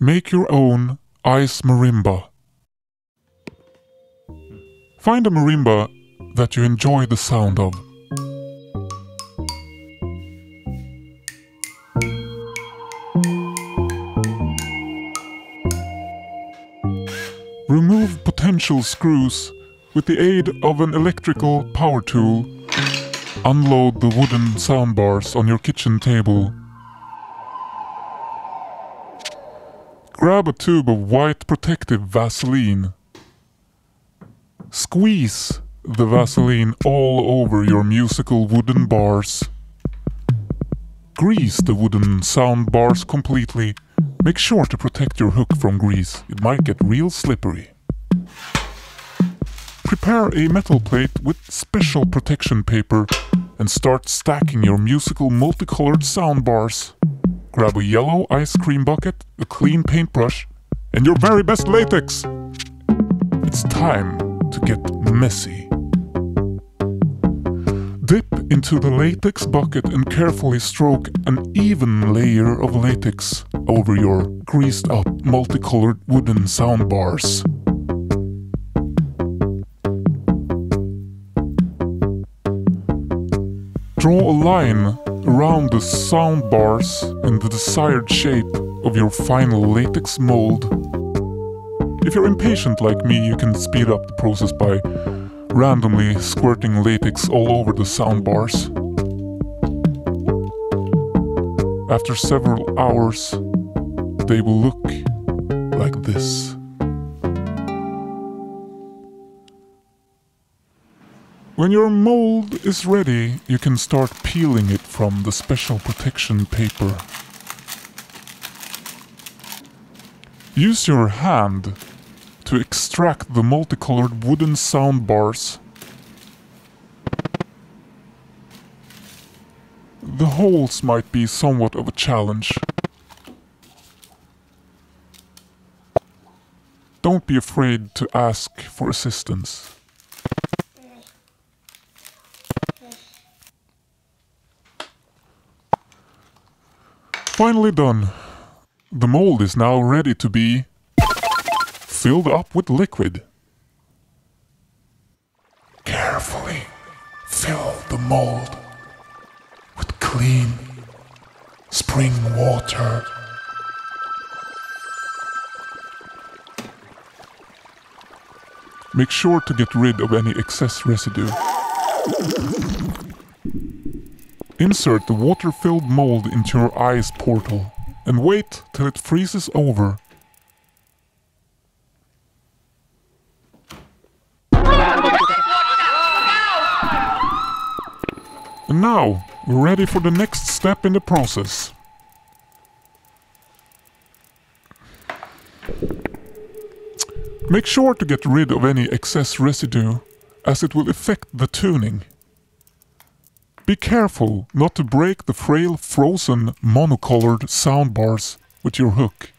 Make your own ice marimba. Find a marimba that you enjoy the sound of. Remove potential screws with the aid of an electrical power tool. Unload the wooden soundbars on your kitchen table. Grab a tube of white protective Vaseline. Squeeze the Vaseline all over your musical wooden bars. Grease the wooden sound bars completely. Make sure to protect your hook from grease, it might get real slippery. Prepare a metal plate with special protection paper and start stacking your musical multicolored sound bars. Grab a yellow ice cream bucket, a clean paintbrush, and your very best latex. It's time to get messy. Dip into the latex bucket and carefully stroke an even layer of latex over your greased up multicolored wooden sound bars. Draw a line around the sound bars in the desired shape of your final latex mold. If you're impatient like me, you can speed up the process by randomly squirting latex all over the sound bars. After several hours, they will look like this. When your mold is ready, you can start peeling it from the special protection paper. Use your hand to extract the multicolored wooden sound bars. The holes might be somewhat of a challenge. Don't be afraid to ask for assistance. Finally done. The mold is now ready to be filled up with liquid. Carefully fill the mold with clean spring water. Make sure to get rid of any excess residue. Insert the water-filled mold into your ice portal and wait till it freezes over. And now, we're ready for the next step in the process. Make sure to get rid of any excess residue, as it will affect the tuning. Be careful not to break the frail frozen monocolored soundbars with your hook.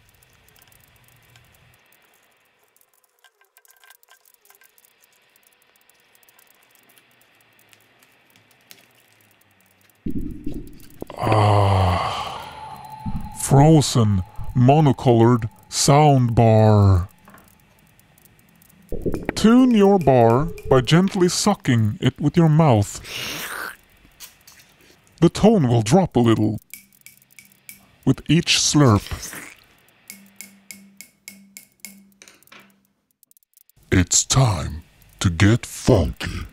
Ah, frozen monocolored soundbar. Tune your bar by gently sucking it with your mouth. The tone will drop a little with each slurp. It's time to get funky.